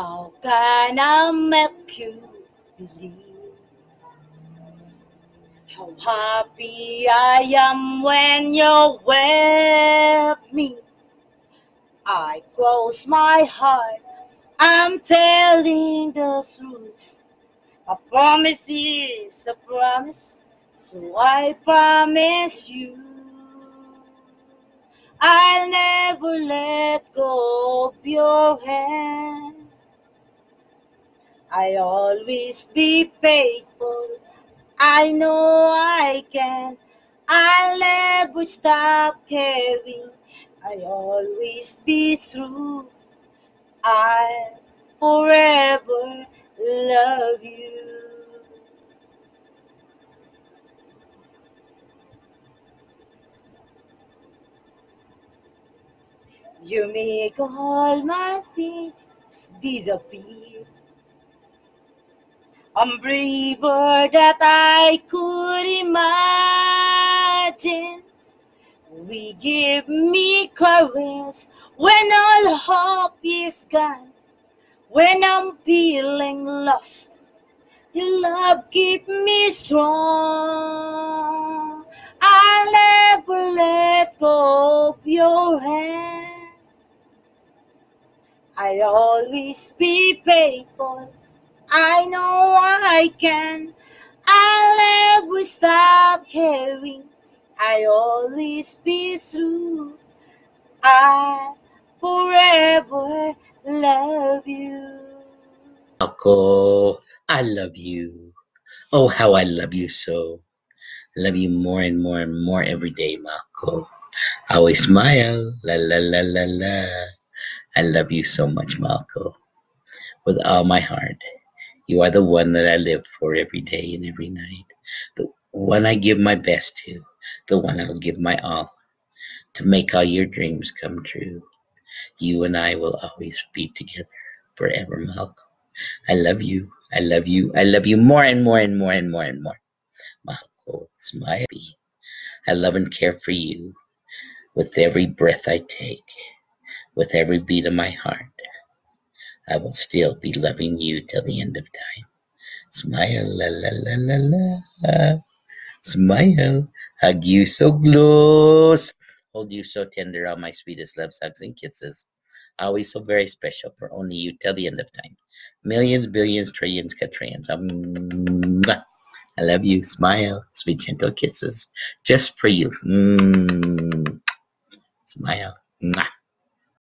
How can I make you believe how happy I am when you're with me? I close my heart, I'm telling the truth. A promise is a promise, so I promise you. I'll never let go of your hand. I always be faithful. I know I can. I'll never stop caring. I always be true. I'll forever love you. You make all my fears disappear. I'm braver that I could imagine. We give me courage when all hope is gone. When I'm feeling lost, your love keep me strong. I'll never let go of your hand. I always be faithful. I know I can. I'll never stop caring. I always be true. I forever love you. Malco, I love you. Oh, how I love you so. Love you more and more and more every day, Malco. I always smile. La la la la la. I love you so much, Malco. With all my heart. You are the one that I live for every day and every night. The one I give my best to. The one I'll give my all to make all your dreams come true. You and I will always be together forever, Malcolm. I love you. I love you. I love you more and more and more and more and more. Malcolm, smile. I love and care for you with every breath I take, with every beat of my heart. I will still be loving you till the end of time. Smile, la la la la la. Smile, hug you so close, hold you so tender, all my sweetest loves, hugs, and kisses. Always so very special for only you till the end of time. Millions, billions, trillions, quadrillions. Um, I love you. Smile, sweet, gentle kisses, just for you. Mm. Smile. Mwah.